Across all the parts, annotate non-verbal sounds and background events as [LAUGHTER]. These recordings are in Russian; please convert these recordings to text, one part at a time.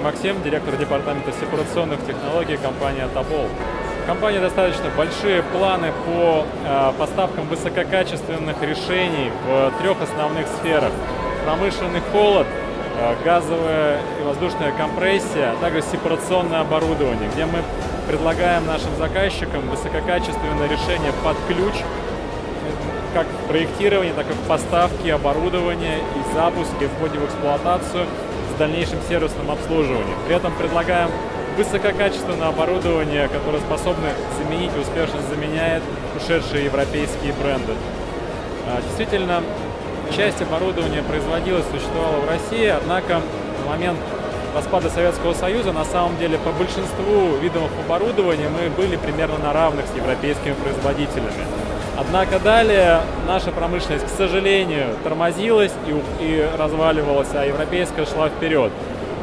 Максим, директор департамента сепарационных технологий компании «Тобол». У компании достаточно большие планы по э, поставкам высококачественных решений в трех основных сферах. Промышленный холод, э, газовая и воздушная компрессия, а также сепарационное оборудование, где мы предлагаем нашим заказчикам высококачественное решение под ключ, как в проектировании, так и в поставке оборудования и запуске, входе в эксплуатацию с дальнейшим сервисным обслуживанием. При этом предлагаем высококачественное оборудование, которое способно заменить и успешно заменяет ушедшие европейские бренды. А, действительно, часть оборудования производилась, существовала в России, однако в момент распада Советского Союза на самом деле по большинству видов оборудования мы были примерно на равных с европейскими производителями. Однако далее наша промышленность, к сожалению, тормозилась и, и разваливалась, а европейская шла вперед.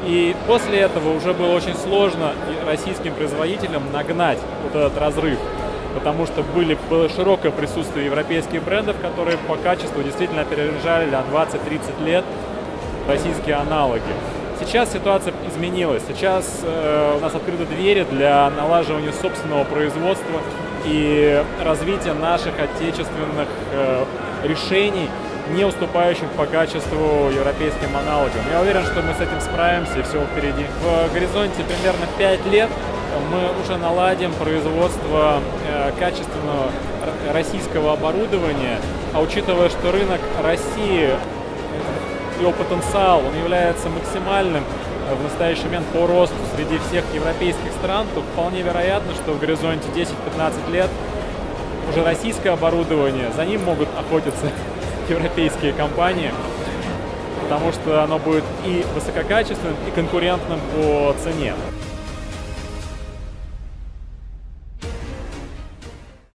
И после этого уже было очень сложно российским производителям нагнать вот этот разрыв, потому что были, было широкое присутствие европейских брендов, которые по качеству действительно опережали на 20-30 лет российские аналоги. Сейчас ситуация изменилась. Сейчас э, у нас открыты двери для налаживания собственного производства и развития наших отечественных э, решений, не уступающих по качеству европейским аналогам. Я уверен, что мы с этим справимся и все впереди. В горизонте примерно 5 лет мы уже наладим производство э, качественного российского оборудования, а учитывая, что рынок России его потенциал, он является максимальным э, в настоящий момент по росту среди всех европейских стран, то вполне вероятно, что в горизонте 10-15 лет уже российское оборудование, за ним могут охотиться [LAUGHS] европейские компании, потому что оно будет и высококачественным, и конкурентным по цене.